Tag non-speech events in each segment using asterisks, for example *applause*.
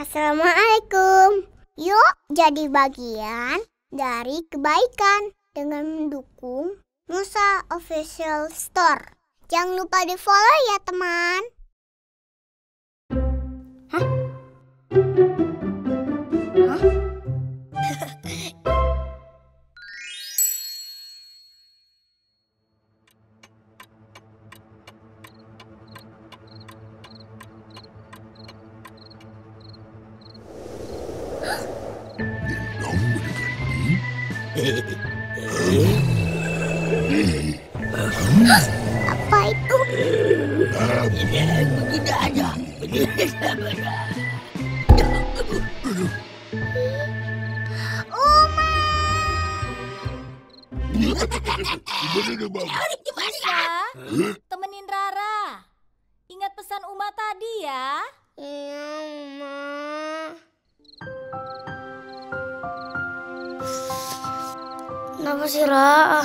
Assalamualaikum. Yuk jadi bagian dari kebaikan dengan mendukung Musa Official Store. Jangan lupa di follow ya teman. Hah? Apa itu? Begitu aja. Uma. Bisa? Temenin Rara. Ingat pesan Uma tadi ya. Iya, Uma. Kenapa sih, Ra?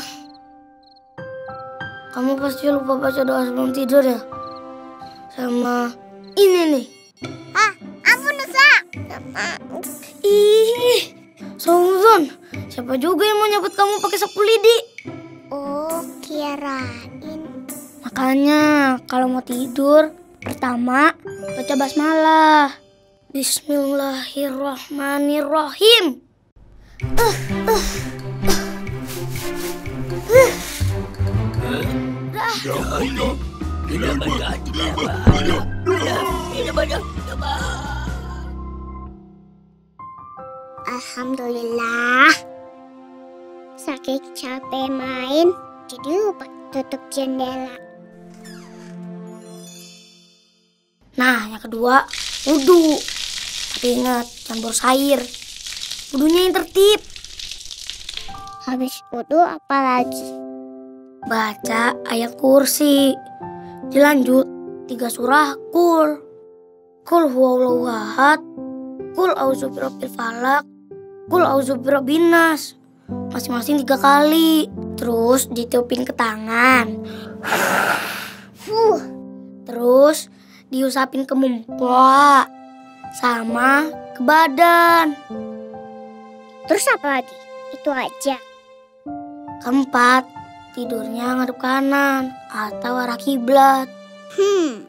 Kamu pasti lupa baca doa sebelum tidur ya? Sama ini nih. Ah, ampun Nusa. Ih, Songzon. Siapa juga yang mau nyebut kamu pakai sapu lidi? Oh, kirain. Makanya kalau mau tidur, pertama baca basmalah. Bismillahirrahmanirrahim. Alhamdulillah. Sakit capek main, jadi lupa tutup jendela. Nah, yang kedua, wudhu. Tapi ingat, jangan boros air. Wudhunya yang tertib. Habis wudhu apa lagi? Baca ayat kursi. Dilanjut, tiga surah kul. Kul huwallahu ahad. Kul auzu birabbil falak. Kul auzu birabbin nas. Masing-masing tiga kali. Terus ditiupin ke tangan. Fuh, Terus diusapin ke muka. Sama ke badan. terus apa lagi? Itu aja. Keempat, tidurnya ngadep kanan atau arah kiblat. Hmm,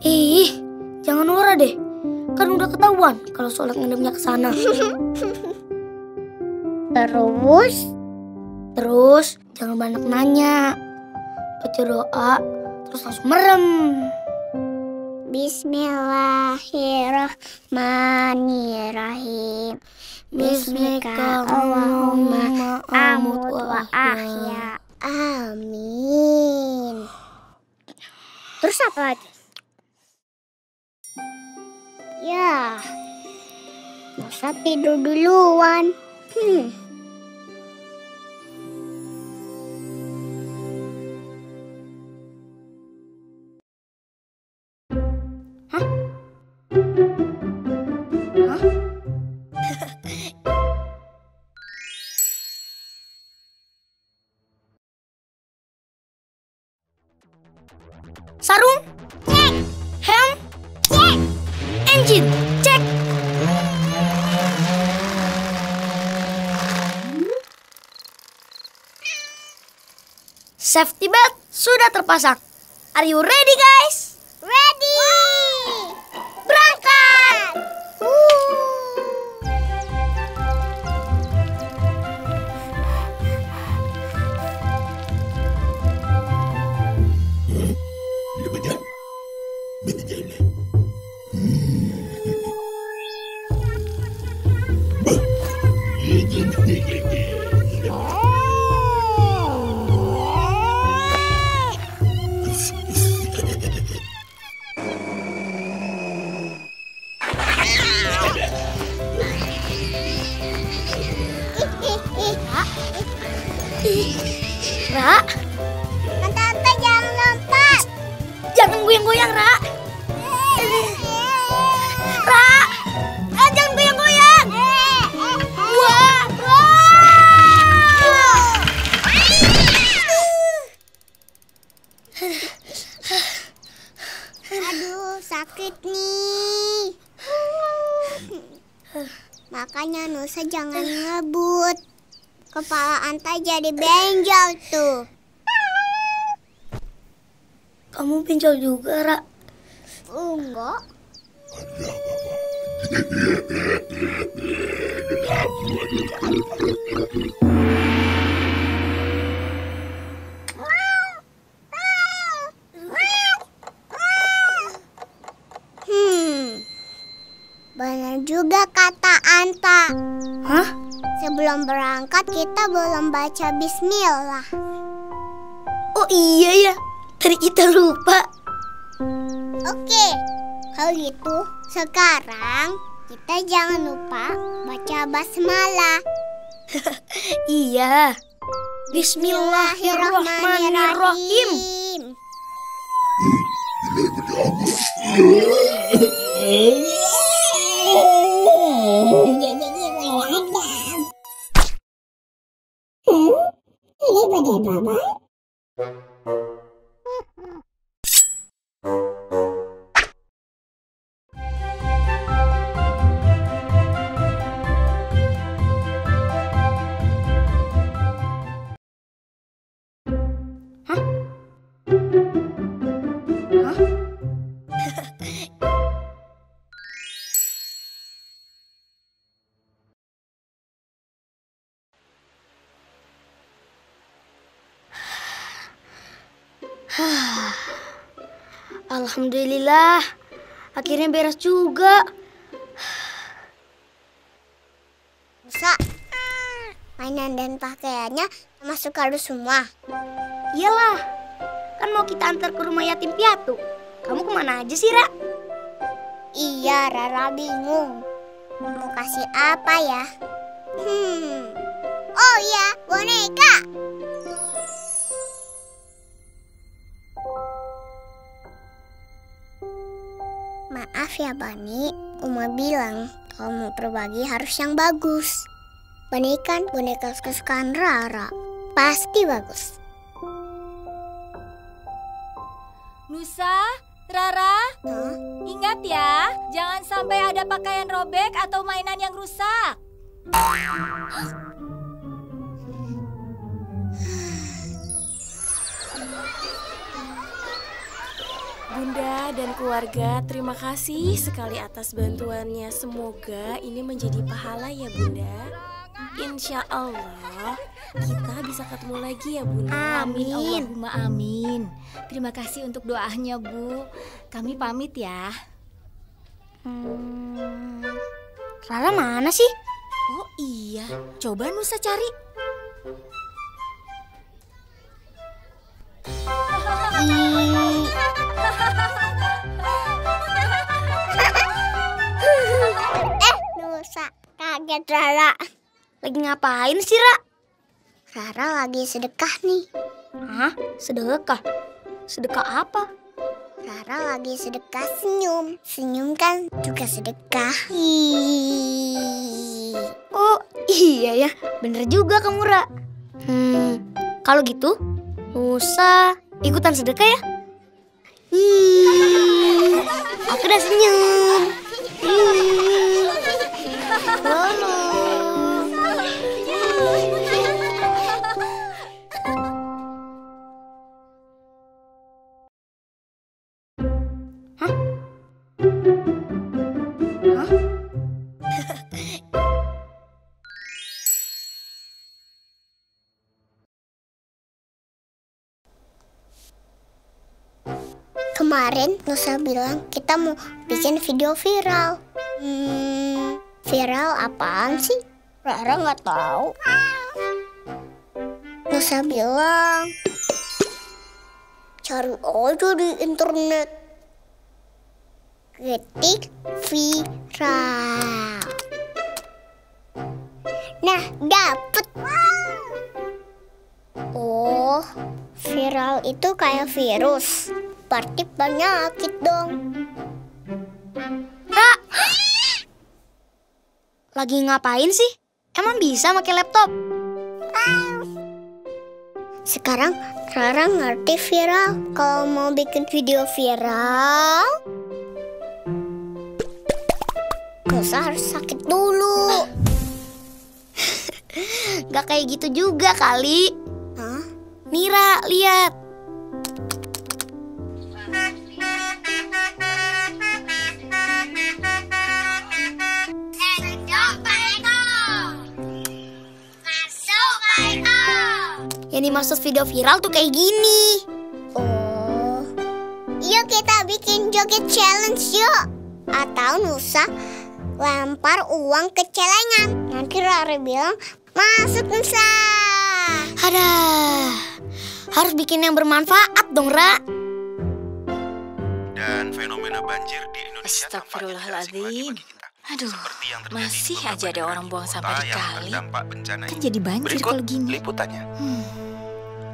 Ih, jangan norak deh. Kan udah ketahuan kalau sholat ngadepnya ke sana. *laughs* terus Terus jangan banyak nanya. Baca doa, terus langsung merem. Bismillahirrahmanirrahim. Bismika Allahumma amut wa ahya. Amin. Terus apa lagi? Ya, masa tidur duluan. Hmm. Engine? Cek. Safety belt sudah terpasang. Are you ready guys? Ready! Berangkat! Baca. Jangan goyang-goyang, Ra. Ra, ah, jangan goyang-goyang. Wah, Aduh, sakit. sakit nih. Makanya Nusa jangan ngebut. Kepala Anta jadi benjol tuh. Kamu pinjol juga, Ra. Enggak. Hmm. Benar juga kata Anta. Hah? Sebelum berangkat kita belum baca bismillah. Oh iya ya. Tadi kita lupa. Oke, kalau gitu sekarang kita jangan lupa baca basmalah. *laughs* Iya. Bismillahirrahmanirrahim. はあ。Alhamdulillah. Akhirnya beres juga. Musa, mainan dan pakaiannya masuk kardus semua. Iyalah. Kan mau kita antar ke rumah yatim piatu. Kamu ke mana aja sih, Ra? Iya, Rara bingung. Mau kasih apa ya? Hmm. Oh iya, boneka. Maaf ya Bani, Uma bilang kalau mau berbagi harus yang bagus. Bani kan boneka kesukaan Rara. Pasti bagus. Nusa, Rara, Hah? ingat ya, jangan sampai ada pakaian robek atau mainan yang rusak. Bunda dan keluarga, terima kasih sekali atas bantuannya. Semoga ini menjadi pahala ya Bunda. Insya Allah kita bisa ketemu lagi ya Bunda. Amin, Allahumma amin. Terima kasih untuk doanya, Bu. Kami pamit ya. Hmm, Rara mana sih? Oh iya, coba Nusa cari. *laughs* Eh, Nusa, kaget Rara. Lagi ngapain sih, Ra? Rara lagi sedekah nih. Hah? Sedekah? Sedekah apa? Rara lagi sedekah senyum. Senyum kan juga sedekah. Oh, iya ya. Bener juga kamu, Ra. Hmm, kalau gitu, Nusa ikutan sedekah ya? Ih, aku udah senyum. Ih, Halo. Hah? Kemarin Nusa bilang kita mau bikin video viral. Hmm, viral apaan sih? Rara nggak tahu. Nusa bilang cari aja di internet. Ketik viral. Nah, dapet. Oh, viral itu kayak virus. Berarti penyakit dong. Ra! Lagi ngapain sih? Emang bisa pakai laptop? Sekarang Rara ngerti viral. Kalau mau bikin video viral, Nusa harus sakit dulu. *laughs* Gak kayak gitu juga kali. Hah? Mira, lihat. Yang dimaksud video viral tuh kayak gini. Oh. Yuk kita bikin joget challenge yuk. Atau Nusa lempar uang ke celengan. Nanti Rara bilang, masuk Nusa. Ada. Harus bikin yang bermanfaat dong, Ra. Dan fenomena banjir di Indonesia Astagfirullahaladzim. Aduh, masih aja ada orang buang sampah di kali. Kan ini. jadi banjir kalau gini. liputannya. Hmm.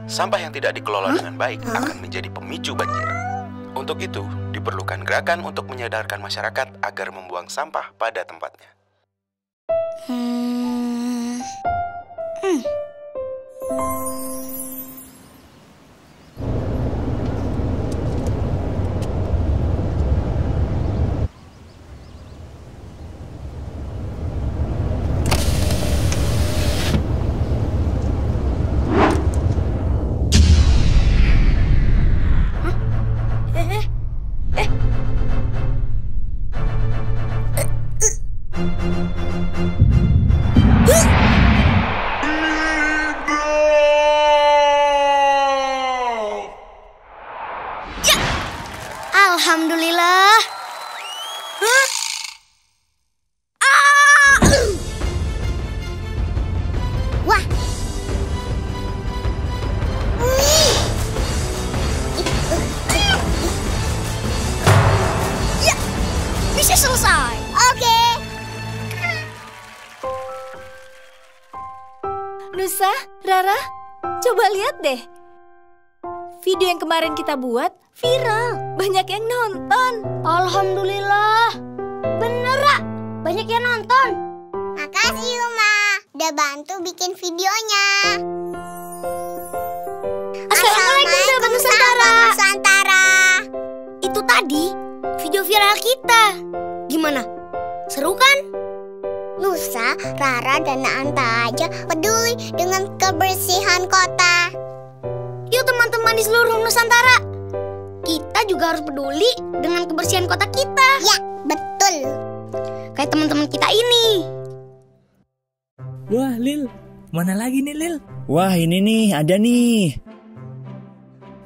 Sampah yang tidak dikelola dengan baik akan menjadi pemicu banjir. Untuk itu, diperlukan gerakan untuk menyadarkan masyarakat agar membuang sampah pada tempatnya. Hmm. Hmm. Yang kemarin kita buat viral, banyak yang nonton. Alhamdulillah. Bener, Ra. Banyak yang nonton. Makasih Uma. Udah bantu bikin videonya. Assalamualaikum sahabat Nusantara. Nusantara. Itu tadi video viral kita. Gimana? Seru kan? Nusa, Rara, dan Anta aja peduli dengan kebersihan kota. Yuk teman-teman di seluruh Nusantara. Kita juga harus peduli dengan kebersihan kota kita. Ya, betul. Kayak teman-teman kita ini. Wah, Lil. Mana lagi nih, Lil? Wah ini nih, ada nih.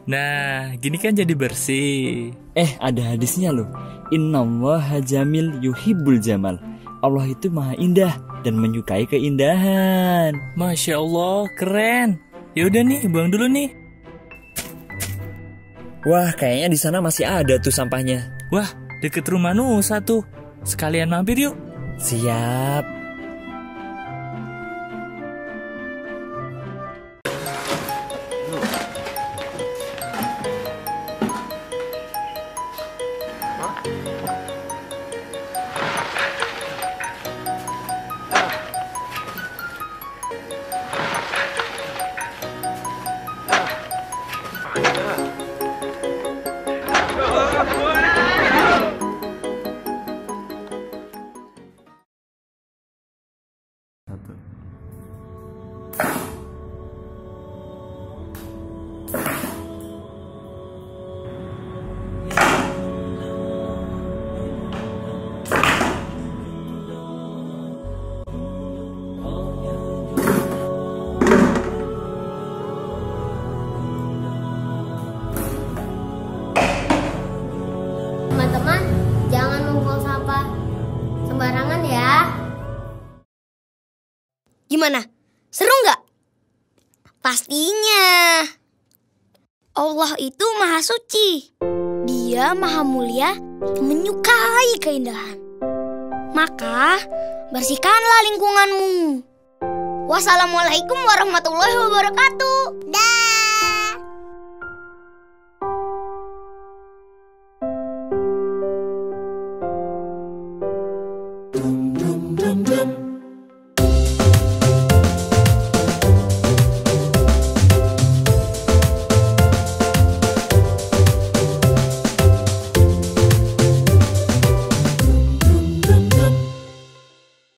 Nah, gini kan jadi bersih. Eh, ada hadisnya loh. Innallaha jamil yuhibbul jamal. Allah itu maha indah dan menyukai keindahan. Masya Allah, keren. Yaudah nih, buang dulu nih. Wah, kayaknya di sana masih ada tuh sampahnya. Wah, deket rumah Nusa tuh. Sekalian mampir yuk. Siap. Allah itu maha suci. Dia maha mulia, menyukai keindahan. Maka, bersihkanlah lingkunganmu. Wassalamualaikum warahmatullahi wabarakatuh. Dah.